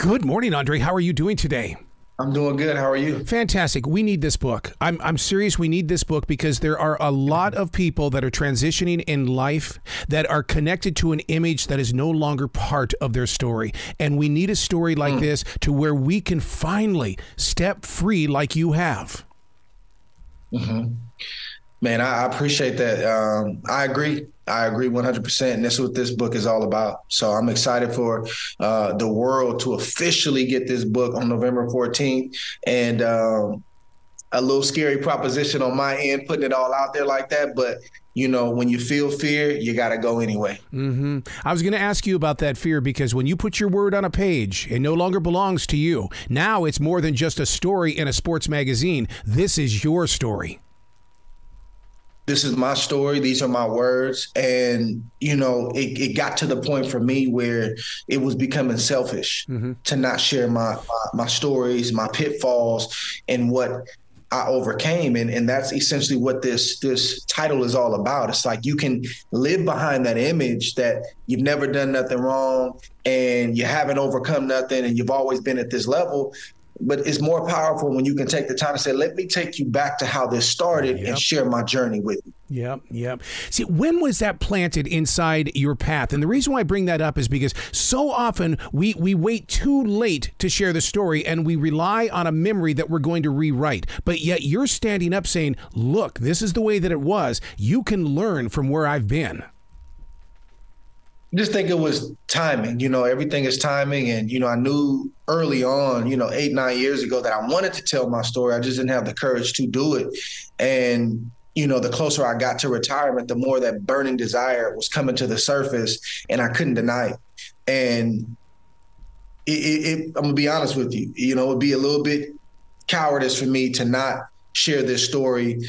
Good morning, Andre. How are you doing today? I'm doing good. How are you? Fantastic. We need this book. I'm, I'm serious. We need this book because there are a lot of people that are transitioning in life that are connected to an image that is no longer part of their story. And we need a story like mm. this to where we can finally step free like you have. Mm-hmm. Man, I appreciate that. Um, I agree. I agree 100%. And that's what this book is all about. So I'm excited for uh, the world to officially get this book on November 14th. And um, a little scary proposition on my end, putting it all out there like that. But you know, when you feel fear, you got to go anyway. Mm-hmm. I was going to ask you about that fear because when you put your word on a page, it no longer belongs to you. Now it's more than just a story in a sports magazine. This is your story this is my story these are my words. And you know it, it got to the point for me where it was becoming selfish mm-hmm. to not share my, my, my stories my pitfalls and what I overcame. And and that's essentially what this this title is all about. It's like you can live behind that image that you've never done nothing wrong and you haven't overcome nothing and you've always been at this level but it's more powerful when you can take the time to say, let me take you back to how this started yep. and share my journey with you. Yep, yep. See, when was that planted inside your path? And the reason why I bring that up is because so often we, we wait too late to share the story and we rely on a memory that we're going to rewrite. But yet you're standing up saying, look, this is the way that it was. You can learn from where I've been just think it was timing. You know, everything is timing. And, you know, I knew early on, you know, eight, nine years ago that I wanted to tell my story. I just didn't have the courage to do it. And, you know, the closer I got to retirement, the more that burning desire was coming to the surface and I couldn't deny it. And it, it, it, I'm gonna be honest with you, you know, it'd be a little bit cowardice for me to not share this story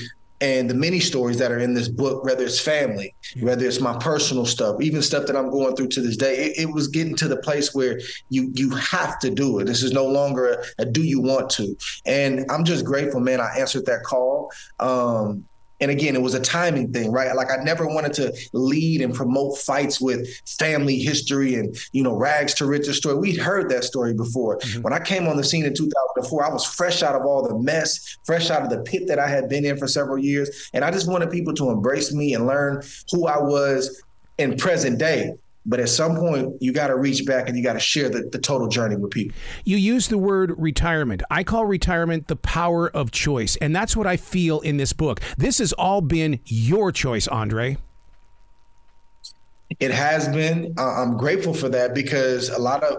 and the many stories that are in this book, whether it's family, whether it's my personal stuff, even stuff that I'm going through to this day, it, it was getting to the place where you you have to do it. This is no longer a, a do you want to, and I'm just grateful, man. I answered that call. Um, and again, it was a timing thing, right? Like I never wanted to lead and promote fights with family history and, you know, rags to riches story. We'd heard that story before. Mm-hmm. When I came on the scene in 2004, I was fresh out of all the mess, fresh out of the pit that I had been in for several years. And I just wanted people to embrace me and learn who I was in present day. But at some point, you got to reach back and you got to share the, the total journey with people. You use the word retirement. I call retirement the power of choice. And that's what I feel in this book. This has all been your choice, Andre. It has been. Uh, I'm grateful for that because a lot of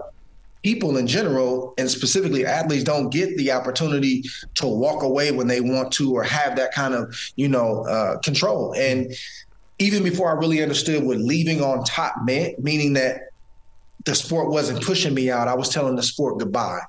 people in general, and specifically athletes, don't get the opportunity to walk away when they want to or have that kind of, you know, uh, control. And even before I really understood what leaving on top meant, meaning that the sport wasn't pushing me out. I was telling the sport goodbye.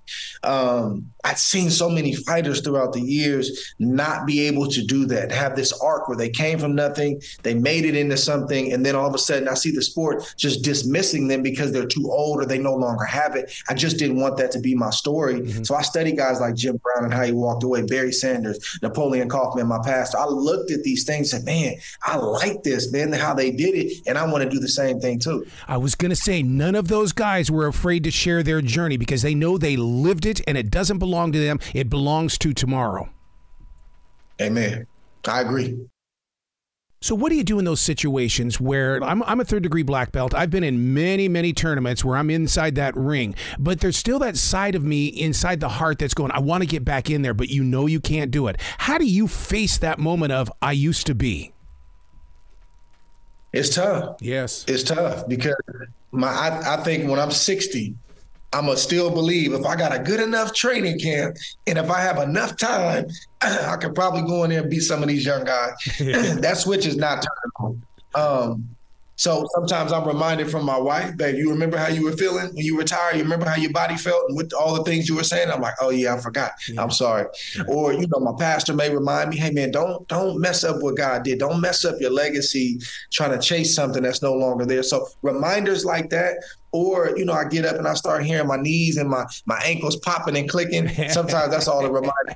Um, I'd seen so many fighters throughout the years not be able to do that, have this arc where they came from nothing, they made it into something, and then all of a sudden I see the sport just dismissing them because they're too old or they no longer have it. I just didn't want that to be my story. Mm-hmm. So I studied guys like Jim Brown and how he walked away, Barry Sanders, Napoleon Kaufman, my pastor. I looked at these things and said, man, I like this, man, how they did it, and I want to do the same thing too. I was going to say, none of those guys were afraid to share their journey because they know they lived it and it doesn't belong belong to them. It belongs to tomorrow. Amen. I agree. So, what do you do in those situations where I'm, I'm a third degree black belt? I've been in many, many tournaments where I'm inside that ring, but there's still that side of me inside the heart that's going, I want to get back in there, but you know you can't do it. How do you face that moment of, I used to be? It's tough. Yes. It's tough because my I, I think when I'm 60, I'm gonna still believe if I got a good enough training camp and if I have enough time, I could probably go in there and beat some of these young guys. that switch is not turning on. Um, so sometimes I'm reminded from my wife, babe, you remember how you were feeling when you retired? You remember how your body felt and with all the things you were saying? I'm like, oh yeah, I forgot. Yeah. I'm sorry. Or, you know, my pastor may remind me, hey man, don't don't mess up what God did. Don't mess up your legacy trying to chase something that's no longer there. So reminders like that. Or, you know, I get up and I start hearing my knees and my my ankles popping and clicking. Sometimes that's all the reminder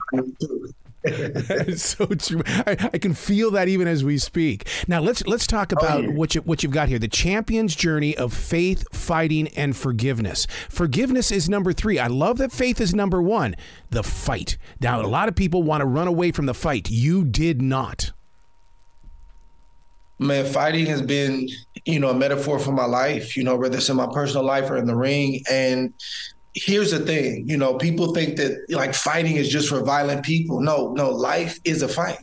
so true. I, I, can feel that even as we speak. Now let's let's talk oh, about oh, yeah. what you what you've got here: the champion's journey of faith, fighting, and forgiveness. Forgiveness is number three. I love that faith is number one. The fight. Now a lot of people want to run away from the fight. You did not. Man, fighting has been, you know, a metaphor for my life, you know, whether it's in my personal life or in the ring. And here's the thing, you know, people think that like fighting is just for violent people. No, no, life is a fight.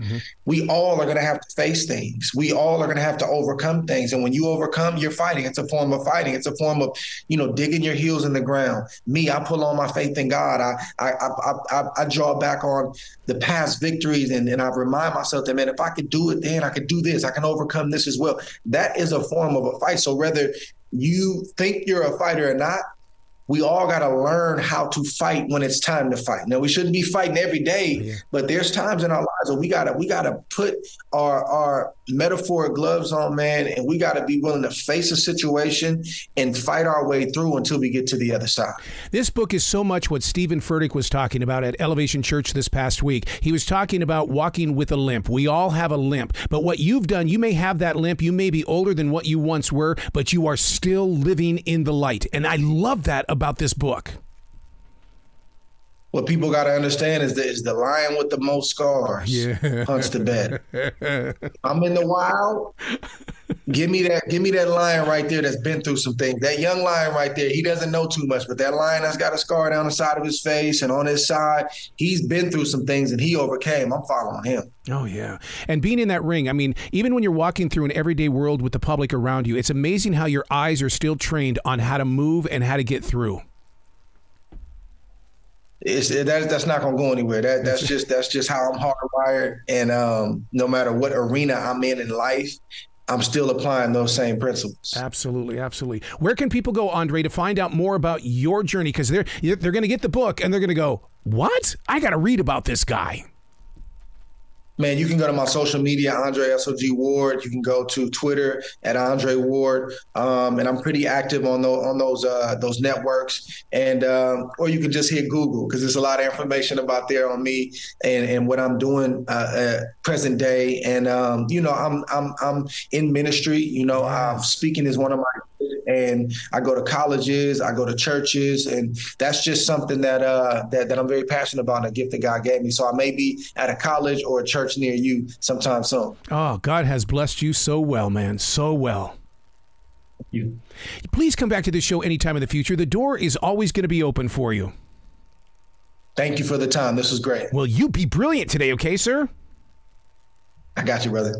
Mm-hmm. We all are going to have to face things. We all are going to have to overcome things. And when you overcome, you're fighting. It's a form of fighting. It's a form of, you know, digging your heels in the ground. Me, I pull on my faith in God. I I I, I, I draw back on the past victories and, and I remind myself that, man, if I could do it then, I could do this. I can overcome this as well. That is a form of a fight. So whether you think you're a fighter or not, we all got to learn how to fight when it's time to fight. Now we shouldn't be fighting every day, yeah. but there's times in our lives where we gotta we gotta put our our metaphoric gloves on, man, and we gotta be willing to face a situation and fight our way through until we get to the other side. This book is so much what Stephen Furtick was talking about at Elevation Church this past week. He was talking about walking with a limp. We all have a limp, but what you've done, you may have that limp, you may be older than what you once were, but you are still living in the light, and I love that about this book? What people got to understand is that is the lion with the most scars yeah. hunts the bed. I'm in the wild. Give me that. Give me that lion right there that's been through some things. That young lion right there. He doesn't know too much, but that lion that's got a scar down the side of his face and on his side. He's been through some things and he overcame. I'm following him. Oh yeah, and being in that ring. I mean, even when you're walking through an everyday world with the public around you, it's amazing how your eyes are still trained on how to move and how to get through it's that, that's not to go anywhere. That that's just that's just how I'm hardwired, and um, no matter what arena I'm in in life, I'm still applying those same principles. Absolutely, absolutely. Where can people go, Andre, to find out more about your journey? Because they're they're to get the book and they're to go, "What? I got to read about this guy." Man, you can go to my social media, Andre SOG Ward. You can go to Twitter at Andre Ward, um, and I'm pretty active on those on those uh, those networks. And um, or you can just hit Google because there's a lot of information about there on me and, and what I'm doing uh, present day. And um, you know, I'm I'm I'm in ministry. You know, I'm speaking is one of my and I go to colleges, I go to churches, and that's just something that uh, that that I'm very passionate about. And a gift that God gave me. So I may be at a college or a church near you sometime soon. Oh, God has blessed you so well, man, so well. You. Please come back to this show anytime in the future. The door is always going to be open for you. Thank you for the time. This was great. Well, you be brilliant today, okay, sir? I got you, brother.